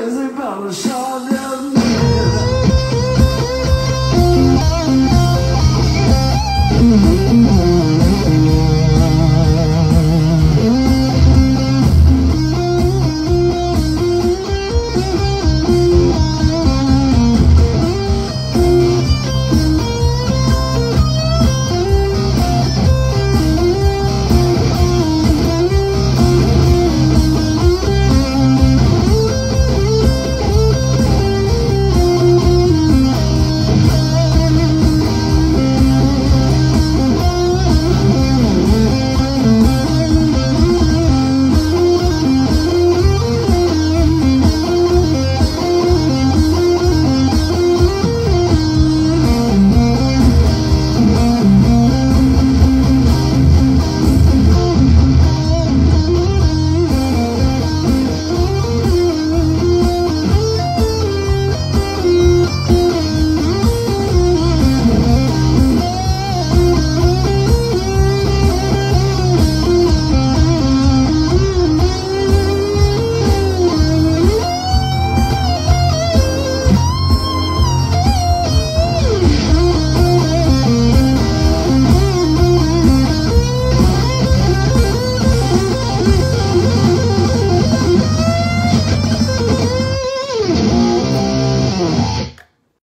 crazy about a shot